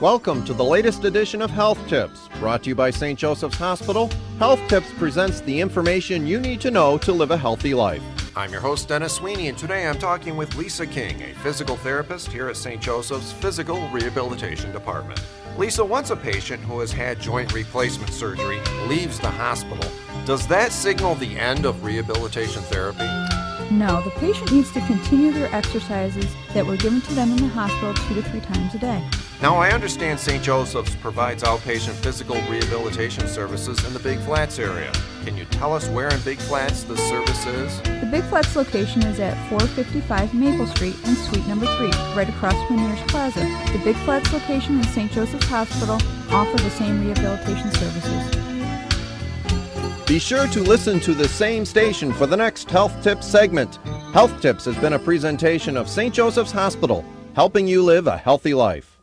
Welcome to the latest edition of Health Tips, brought to you by St. Joseph's Hospital. Health Tips presents the information you need to know to live a healthy life. I'm your host, Denis Sweeney, and today I'm talking with Lisa King, a physical therapist here at St. Joseph's Physical Rehabilitation Department. Lisa, once a patient who has had joint replacement surgery leaves the hospital, does that signal the end of rehabilitation therapy? No, the patient needs to continue their exercises that were given to them in the hospital two to three times a day. Now, I understand St. Joseph's provides outpatient physical rehabilitation services in the Big Flats area. Can you tell us where in Big Flats the service is? The Big Flats location is at 455 Maple Street in Suite Number 3, right across from Meniere's Plaza. The Big Flats location and St. Joseph's Hospital offer the same rehabilitation services. Be sure to listen to the same station for the next Health Tips segment. Health Tips has been a presentation of St. Joseph's Hospital, helping you live a healthy life.